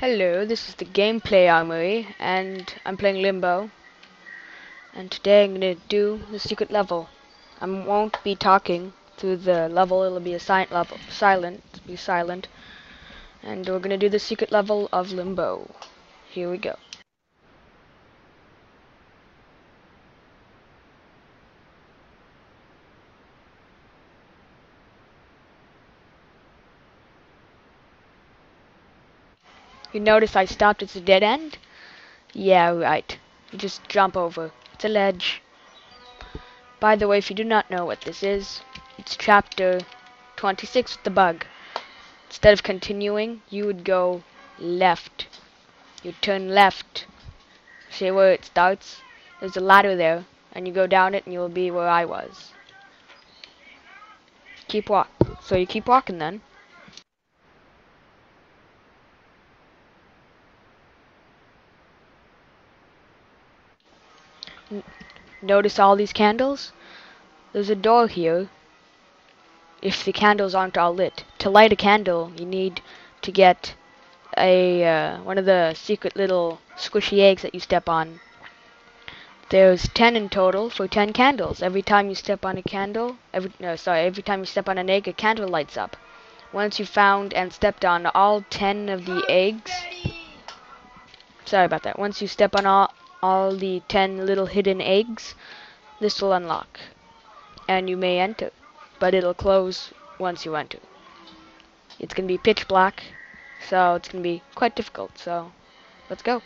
Hello, this is the Gameplay Armory, and I'm playing Limbo. And today I'm to do the secret level. I won't be talking through the level, it'll be a silent level, silent, be silent. And we're to do the secret level of Limbo. Here we go. You notice I stopped at the dead end? Yeah, right. You just jump over. It's a ledge. By the way, if you do not know what this is, it's chapter 26 with the bug. Instead of continuing, you would go left. You turn left. See where it starts? There's a ladder there, and you go down it and you'll be where I was. Keep walk. So you keep walking then. Notice all these candles? There's a door here. If the candles aren't all lit. To light a candle, you need to get a uh, one of the secret little squishy eggs that you step on. There's 10 in total for 10 candles. Every time you step on a candle, every no, sorry, every time you step on an egg, a candle lights up. Once you've found and stepped on all 10 of the eggs, sorry about that. Once you step on all all the 10 little hidden eggs, this will unlock. And you may enter, but it'll close once you enter. It's going to be pitch black, so it's going to be quite difficult, so let's go.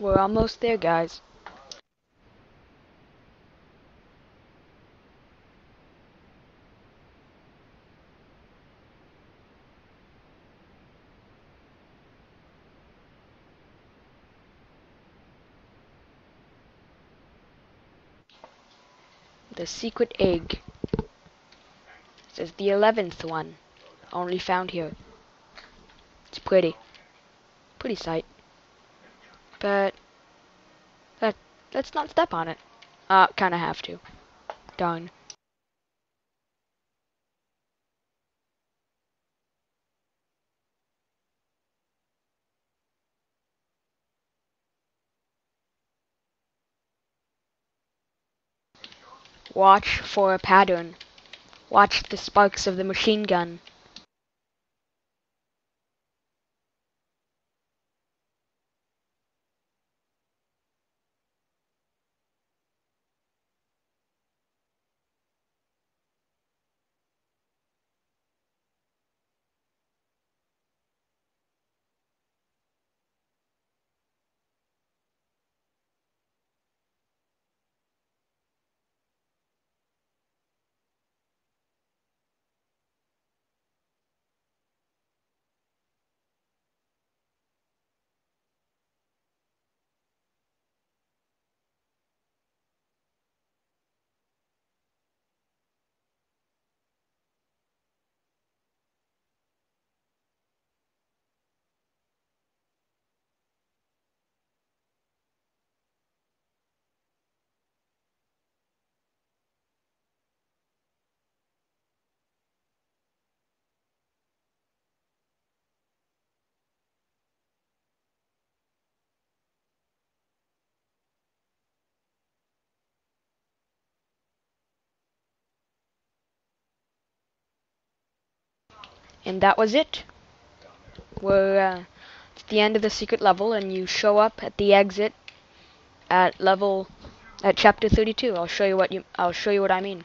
We're almost there, guys. The secret egg. This is the eleventh one. Only found here. It's pretty. Pretty sight. But let let's not step on it. Uh kinda have to. Done. Watch for a pattern. Watch the sparks of the machine gun. And that was it. We're uh, it's the end of the secret level, and you show up at the exit at level at chapter 32. I'll show you what you I'll show you what I mean.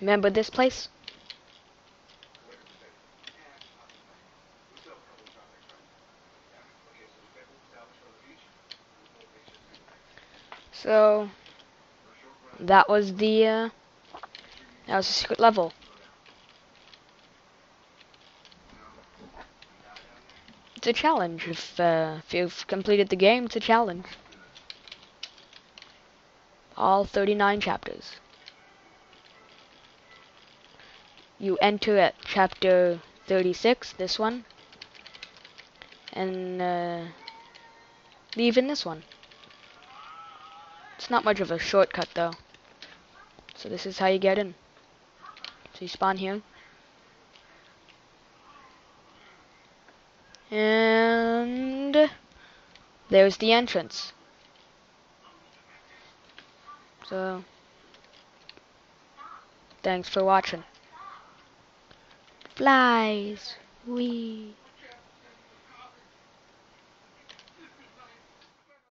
Remember this place? So that was the uh, that was the secret level. It's a challenge. If uh, if you've completed the game, it's a challenge. All 39 chapters. You enter at chapter 36, this one, and uh, leave in this one. Not much of a shortcut though. So this is how you get in. So you spawn here. And there's the entrance. So thanks for watching. Flies. Wee.